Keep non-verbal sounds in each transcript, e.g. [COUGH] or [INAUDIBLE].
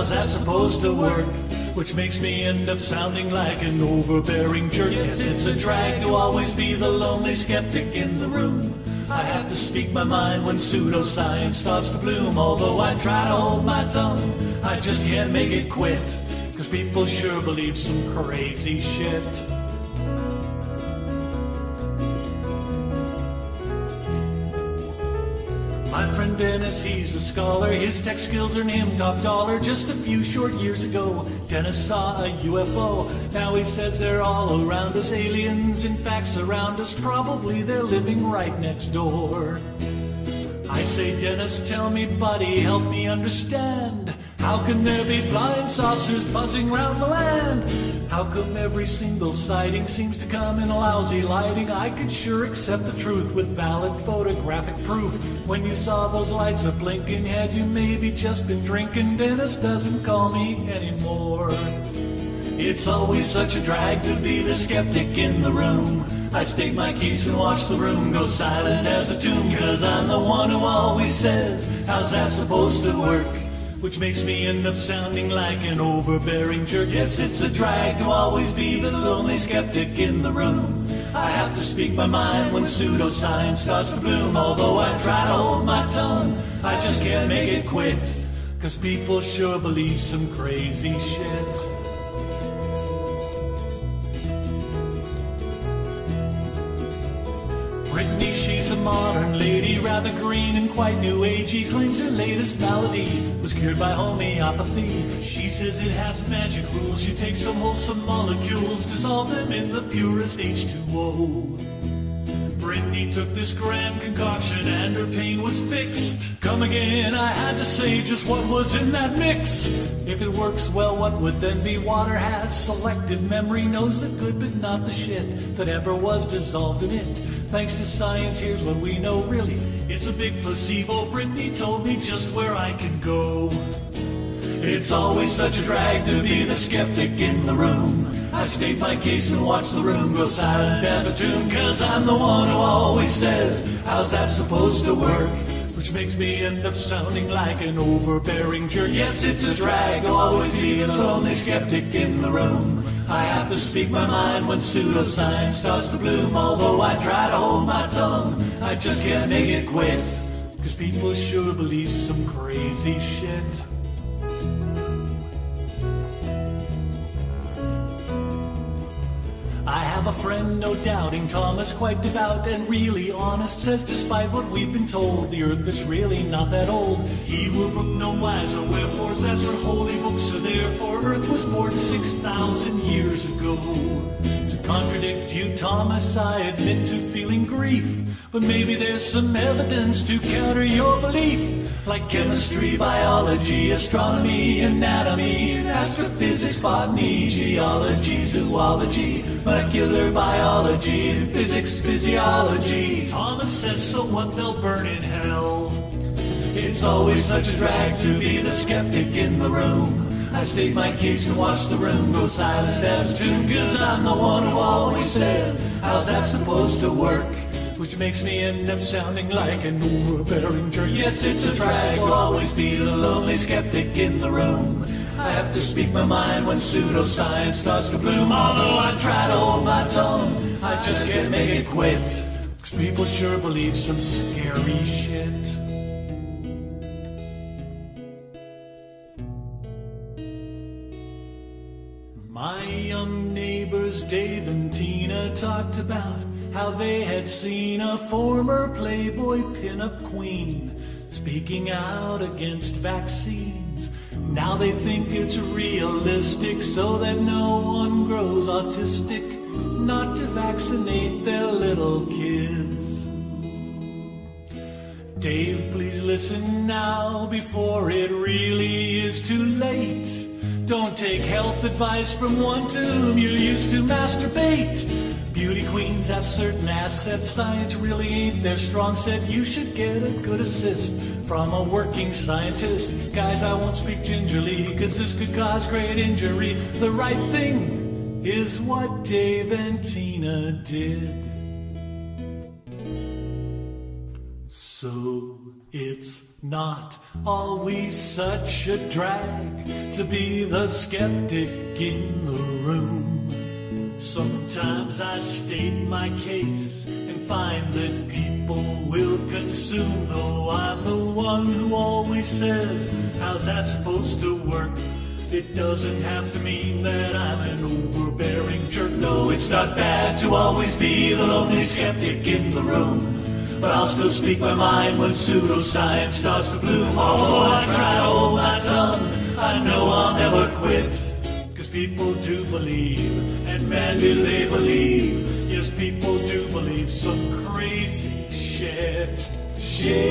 How's that supposed to work? Which makes me end up sounding like an overbearing jerk. Yes, it's a drag to always be the lonely skeptic in the room. I have to speak my mind when pseudoscience starts to bloom. Although I try to hold my tongue, I just can't make it quit. Cause people sure believe some crazy shit. My friend Dennis, he's a scholar. His tech skills earn him top dollar. Just a few short years ago, Dennis saw a UFO. Now he says they're all around us, aliens. In fact, surround us. Probably they're living right next door. I say, Dennis, tell me, buddy, help me understand. How can there be flying saucers buzzing round the land? How come every single sighting seems to come in lousy lighting? I could sure accept the truth with valid photographic proof. When you saw those lights a blinking, had you maybe just been drinking? Dennis doesn't call me anymore. It's always such a drag to be the skeptic in the room. I state my case and watch the room go silent as a tomb, cause I'm the one who always says, How's that supposed to work? Which makes me end up sounding like an overbearing jerk. Yes, it's a drag to always be the lonely skeptic in the room. I have to speak my mind when pseudoscience starts to bloom. Although I try to hold my tongue, I just can't make it quit. Cause people sure believe some crazy shit. Rather green and quite new agey. Claims her latest malady was cured by homeopathy. She says it has magic rules. She takes some wholesome molecules, dissolve them in the purest H2O. Brittany took this grand concoction and her pain was fixed. Come again, I had to say just what was in that mix. If it works well, what would then be? Water has selective memory, knows the good but not the shit that ever was dissolved in it. Thanks to science, here's what we know really. It's a big placebo. Brittany told me just where I can go. It's always such a drag to be the skeptic in the room. I state my case and watch the room go silent as a tomb, cause I'm the one who always says, How's that supposed to work? Which makes me end up sounding like an overbearing jerk. Yes, it's a drag always be a lonely skeptic in the room. I have to speak my mind when pseudoscience starts to bloom. Although I try to hold my tongue, I just can't make it quit. Cause people sure believe some crazy shit. I have a friend, no doubting Thomas, quite devout and really honest, says despite what we've been told, the earth is really not that old. He will brook no wiser, wherefore as her holy books are there, for earth was born 6,000 years ago. To contradict you, Thomas, I admit to feeling grief, but maybe there's some evidence to counter your belief. Like chemistry, biology, astronomy, anatomy, astrophysics, botany, geology, zoology, molecular biology, physics, physiology. Thomas says, so what they'll burn in hell. It's always such a drag to be the skeptic in the room. I state my case and watch the room go silent as a tomb, cause I'm the one who always says, how's that supposed to work? Which makes me end up sounding like an overbearing jerk. Yes, it's a drag to always be the lonely skeptic in the room. I have to speak my mind when pseudoscience starts to bloom. Although I try to hold my tongue, I just can't make it quit. Cause people sure believe some scary shit. My young neighbors Dave and Tina talked about how they had seen a former Playboy pinup queen speaking out against vaccines. Now they think it's realistic so that no one grows autistic not to vaccinate their little kids. Dave, please listen now before it really is too late. Don't take health advice from one to whom you used to masturbate. Beauty queens have certain assets, science really ain't their strong set. You should get a good assist from a working scientist. Guys, I won't speak gingerly, cause this could cause great injury. The right thing is what Dave and Tina did. So it's not always such a drag to be the skeptic in the room. Sometimes I state my case and find that people will consume. Though I'm the one who always says, How's that supposed to work? It doesn't have to mean that I'm an overbearing jerk. No, it's not bad to always be the lonely skeptic in the room. But I'll still speak my mind when pseudoscience starts to bloom. Oh, I try to hold my tongue. I know I'll never quit. Cause people do believe, man, do they believe. Yes, people do believe some crazy shit. Shit.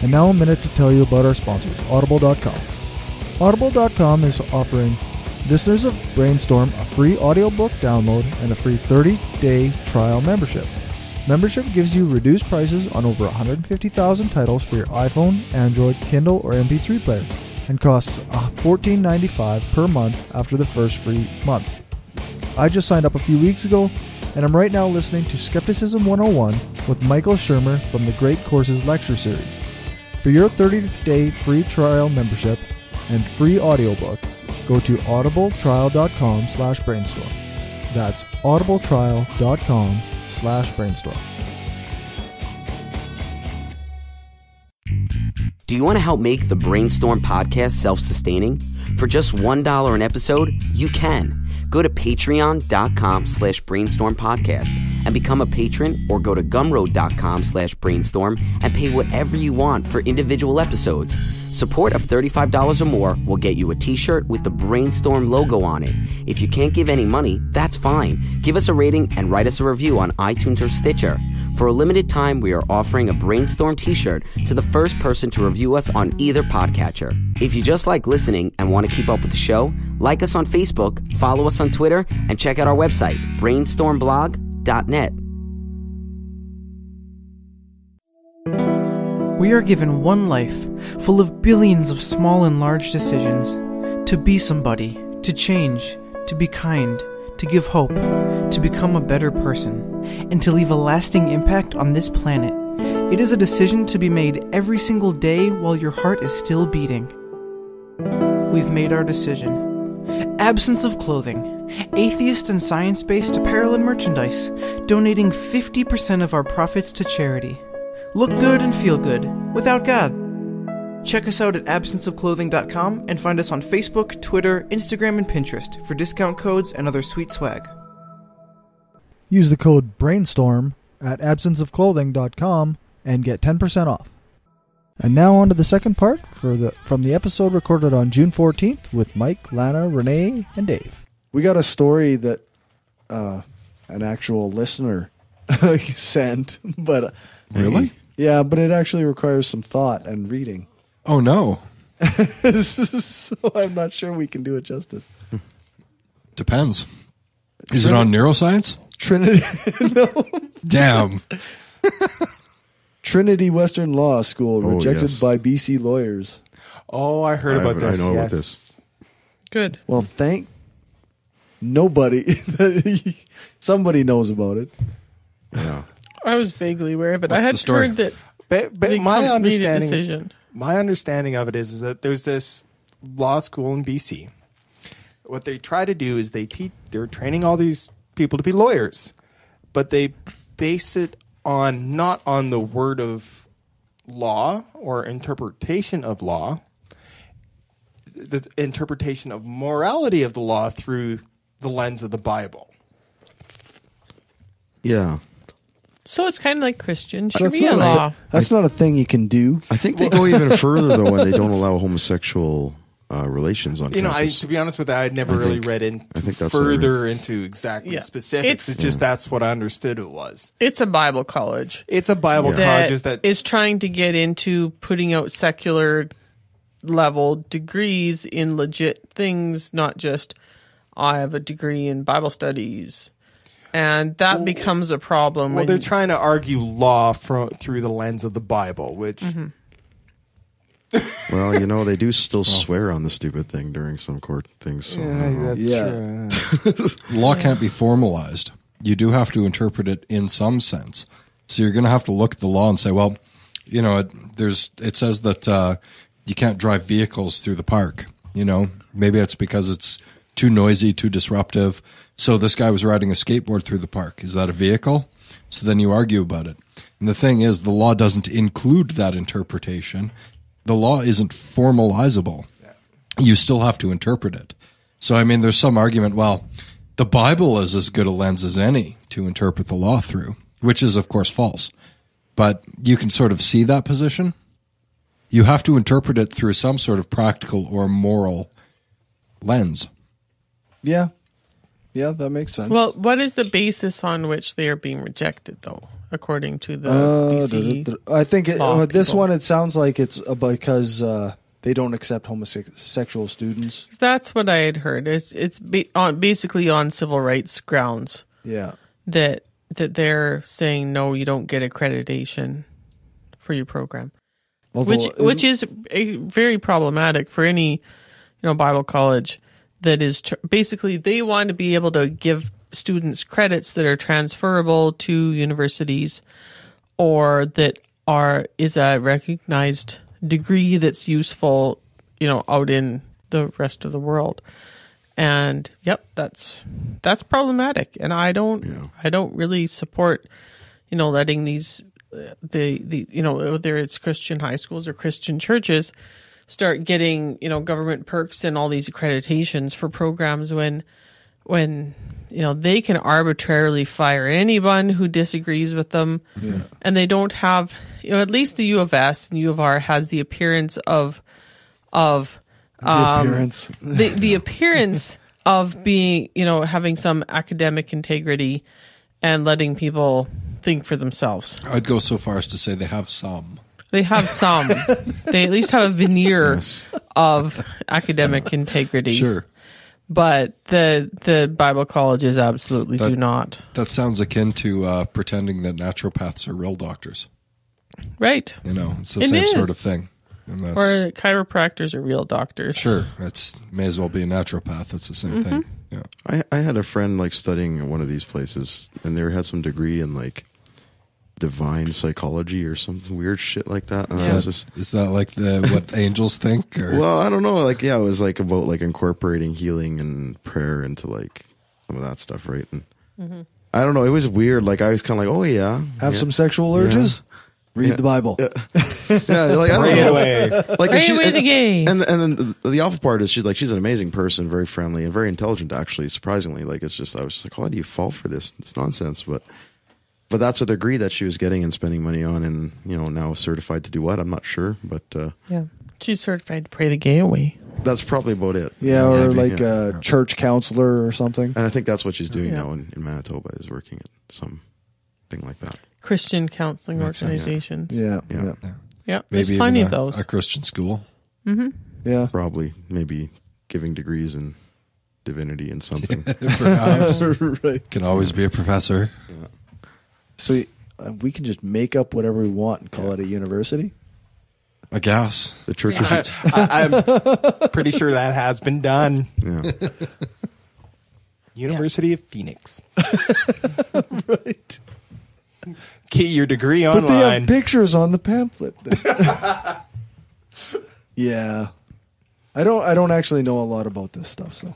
And now a minute to tell you about our sponsors, Audible.com. Audible.com is offering listeners of Brainstorm a free audiobook download and a free 30-day trial membership. Membership gives you reduced prices on over 150,000 titles for your iPhone, Android, Kindle, or MP3 player, and costs uh, $14.95 per month after the first free month. I just signed up a few weeks ago, and I'm right now listening to Skepticism 101 with Michael Shermer from the Great Courses Lecture Series. For your 30-day free trial membership and free audiobook, go to audibletrial.com slash brainstorm. That's audibletrial.com slash brainstorm. Do you want to help make the Brainstorm podcast self sustaining? For just $1 an episode, you can. Go to patreon.com slash brainstorm podcast and become a patron or go to gumroad.com slash brainstorm and pay whatever you want for individual episodes. Support of $35 or more will get you a t-shirt with the Brainstorm logo on it. If you can't give any money, that's fine. Give us a rating and write us a review on iTunes or Stitcher. For a limited time, we are offering a Brainstorm t-shirt to the first person to review us on either podcatcher. If you just like listening and want to keep up with the show, like us on Facebook, follow us on Twitter, and check out our website, brainstormblog.net. We are given one life, full of billions of small and large decisions. To be somebody, to change, to be kind, to give hope, to become a better person, and to leave a lasting impact on this planet. It is a decision to be made every single day while your heart is still beating. We've made our decision. Absence of clothing. Atheist and science based apparel and merchandise, donating 50% of our profits to charity. Look good and feel good without God. Check us out at absenceofclothing.com and find us on Facebook, Twitter, Instagram, and Pinterest for discount codes and other sweet swag. Use the code BRAINSTORM at absenceofclothing.com and get 10% off. And now on to the second part for the from the episode recorded on June 14th with Mike, Lana, Rene, and Dave. We got a story that uh, an actual listener [LAUGHS] sent, but Really? Yeah, but it actually requires some thought and reading. Oh no. [LAUGHS] so I'm not sure we can do it justice. Depends. Is it on neuroscience? Trinity, [LAUGHS] no. Damn. Trinity Western Law School Oh, rejected yes. by BC lawyers. Oh, I heard I- about this. I this. know about this. Good. Well, thank nobody. [LAUGHS] Somebody knows about it. Yeah. I was vaguely aware, but What's I had the story? heard that But, but they my couldn't a understanding, decision. my understanding of it is, is that there's this law school in BC. What they try to do is they teach, they're training all these people to be lawyers, but they base it on not on the word of law or interpretation of law, the interpretation of morality of the law through the lens of the Bible. Yeah. So it's kind of like Christian That's Sharia not, law. a, that's not a thing you can do. I think they go even further though when they don't allow homosexual uh, relations on You know, I, campus. to be honest with that, I'd never I really think- read in I think that's what I further into exactly Yeah. specifics. It's- It's, just that's what I understood it was. It's a Bible college It's a Bible that college just that is trying to get into putting out secular level degrees in legit things, not just I have a degree in Bible studies. And that becomes a problem well, they're trying to argue law from through the lens of the Bible, which Mm-hmm. [LAUGHS] well, you know, they do still swear on the stupid thing during some court things. So I don't that's Yeah. true. [LAUGHS] Law can't be formalized. you do have to interpret it in some sense. So you're going to have to look at the law and say, well, you know, it, there's it says that uh, you can't drive vehicles through the park. You know, maybe it's because it's too noisy, too disruptive. So this guy was riding a skateboard through the park. Is that a vehicle? So then you argue about it. And the thing is, the law doesn't include that interpretation. The law isn't formalizable. You still have to interpret it. So, I mean, there's some argument, well, the Bible is as good a lens as any to interpret the law through, which is, of course, false. But you can sort of see that position. You have to interpret it through some sort of practical or moral lens. Yeah. Yeah, that makes sense. Well, what is the basis on which they are being rejected, though, according to the Uh, I think it, uh, this one, it sounds like it's uh, because uh, they don't accept homosexual students. That's what I had heard. It's it's on basically on civil rights grounds Yeah. that that they're saying no, you don't get accreditation for your program, Although which which is a, very problematic for any you know Bible college that is tr- basically they want to be able to give students credits that are transferable to universities or that are is a recognized degree that's useful you know out in the rest of the world. And yep that's that's problematic. And i don't i don't really support you know letting these uh, the the you know whether it's christian high schools or christian churches start getting you know government perks and all these accreditations for programs when when you know they can arbitrarily fire anyone who disagrees with them and they don't have you know at least the U of S and U of R has the appearance of of the um, appearance. the the [LAUGHS] appearance of being you know having some academic integrity and letting people think for themselves I'd go so far as to say they have some. They have some [LAUGHS] they at least have a veneer of academic integrity Sure. but the the bible colleges absolutely do not That sounds akin to uh, pretending that naturopaths are real doctors. right You know, it's the It same sort of thing. And that's, or chiropractors are real doctors sure, That's may as well be a naturopath. That's the same thing. Yeah. I, I had a friend like studying at one of these places, and they had some degree in like divine psychology or some weird shit like that. And I just, Is that like the what [LAUGHS] angels think? Or well, I don't know. Like, yeah, it was like about like incorporating healing and prayer into like some of that stuff, right? And Mm-hmm. I don't know. It was weird. Like, I was kind of like, oh yeah, Have yeah. some sexual urges? Read the Bible. yeah, [LAUGHS] like I don't Pray away. Like, Pray she- away and- the gay. And and then the, the awful part is she's like she's an amazing person, very friendly and very intelligent. Actually, surprisingly, like it's just I was just like, why do you fall for this? This nonsense. But but that's a degree that she was getting and spending money on, and you know now certified to do what? I'm not sure, but uh, yeah she's certified to pray the gay away that's probably about it. Yeah, or Maybe, like yeah. a church counselor or something. And I think that's what she's doing Yeah. now in, in Manitoba is working at some thing like that. christian counseling Makes sense, yeah. organizations Yeah. Yeah. Yeah. yeah there's maybe plenty even of those a Christian school. Yeah. Probably maybe giving degrees in divinity and something. [LAUGHS] Perhaps [LAUGHS] right. can always be a professor. So uh, we can just make up whatever we want and call it a university. I guess. the church. [LAUGHS] I, I'm pretty sure that has been done. yeah. [LAUGHS] University of Phoenix. [LAUGHS] Right. Get your degree But they have online. pictures on the pamphlet. yeah. I don't I don't actually know a lot about this stuff, so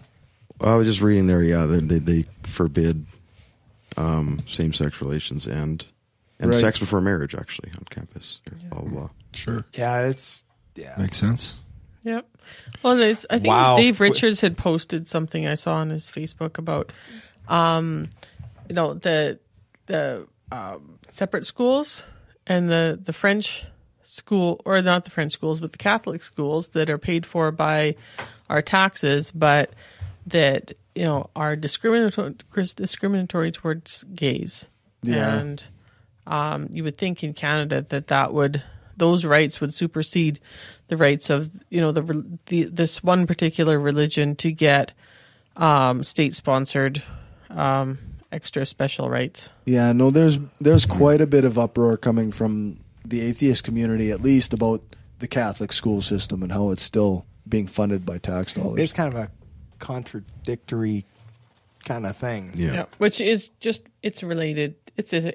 I was just reading there. Yeah, they they, they forbid um, same sex relations and and Right. sex before marriage actually on campus. Blah blah. blah. Sure. yeah, it's yeah. Makes sense. Yep. Well, there's, I think it Wow. was Dave Richards had posted something I saw on his Facebook about, um, you know, the the um, separate schools and the the French school, or not the French schools, but the Catholic schools that are paid for by our taxes, but that you know are discriminatory discriminatory towards gays. Yeah. And um, you would think in Canada that that would those rights would supersede the rights of you know the, the this one particular religion to get um, state sponsored um, extra special rights. yeah, no there's there's quite a bit of uproar coming from the atheist community at least about the Catholic school system and how it's still being funded by tax dollars. It's kind of a contradictory kind of thing. Yeah. Yeah, which is just it's related. It's a